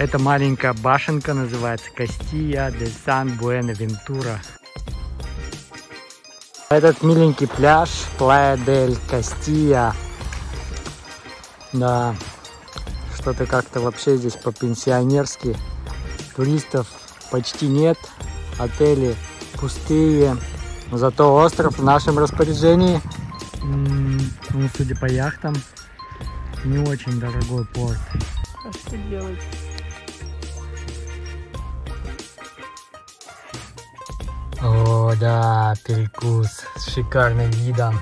Эта маленькая башенка называется Кастия де Сан Буэнавентура. Этот миленький пляж Плая дель Кастия. Да, что-то как-то вообще здесь по-пенсионерски. Туристов почти нет, отели пустые. Зато остров в нашем распоряжении. Ну, судя по яхтам, не очень дорогой порт. А что делать? О, да, перекус с шикарным видом.